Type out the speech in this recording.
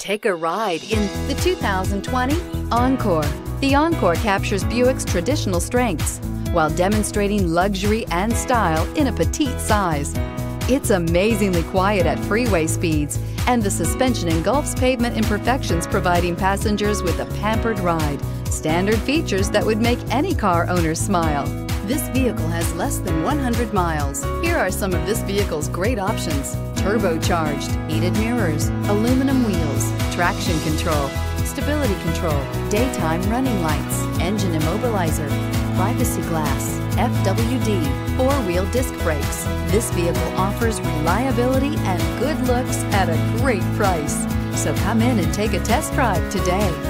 Take a ride in the 2020 Encore. The Encore captures Buick's traditional strengths while demonstrating luxury and style in a petite size. It's amazingly quiet at freeway speeds, and the suspension engulfs pavement imperfections, providing passengers with a pampered ride. Standard features that would make any car owner smile. This vehicle has less than 100 miles. Here are some of this vehicle's great options. Turbocharged, heated mirrors, aluminum wheels, traction control, stability control, daytime running lights, engine immobilizer, privacy glass, FWD, four-wheel disc brakes. This vehicle offers reliability and good looks at a great price. So come in and take a test drive today.